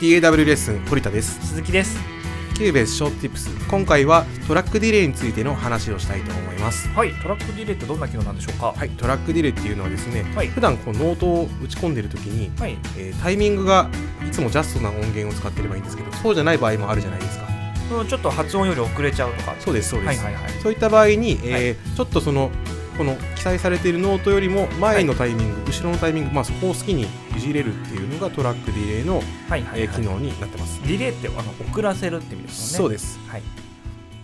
DAW レッスン堀田です。鈴木です。 Cubase Short Tips。今回はトラックディレイについての話をしたいと思います。はい。トラックディレイってどんな機能なんでしょうか？はい。トラックディレイっていうのはですね、はい。普段こうノートを打ち込んでる時に、はい。えータイミングがいつもジャストな音源を使ってればいいんですけどそうじゃない場合もあるじゃないですか。うんちょっと発音より遅れちゃうとか。そうですそうです、はいはいはい。そういった場合に、えーちょっとそのこの記載されているノートよりも前のタイミング、後ろのタイミング、まあ、そこを好きにいじれるっていうのがトラックディレイの、はいはい、はい。えー機能になってます、ディレイってあの遅らせるって意味ですもんね。そうです。はい。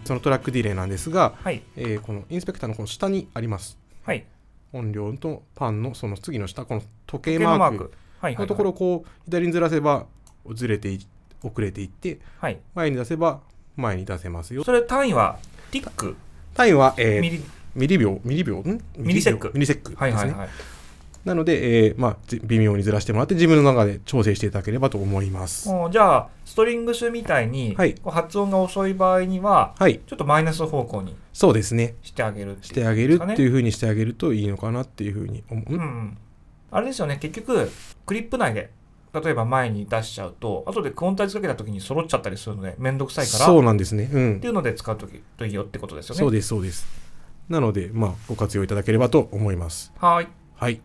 そのトラックディレイなんですが、はい。えーこのインスペクターのこの下にあります。はい。音量とパンのその次の下この時計マーク。のところをこう左にずらせばずれてい遅れていってはい。前に出せば前に出せますよ。それ単位はティック？単位は、えーミリ秒ミリ秒ん？ millisec。millisec。ですね、はいはいはい。なので、えーまあ、じ微妙にずらしてもらって自分の中で調整していただければと思います。じゃあストリングスみたいに、はい。発音が遅い場合にははい。ちょっとマイナス方向にそうですね。してあげるしてあげるってねいうふうにしてあげるといいのかなっていうふうに思う、うんうん、あれですよね。結局クリップ内で例えば前に出しちゃうと後でクオンタイズかけた時に揃っちゃったりするので面倒くさいからそうっなんですね。うん。ていうので使う時といいよってことですよね。そうですそうですなのでまあご活用いただければと思います。はーい。はい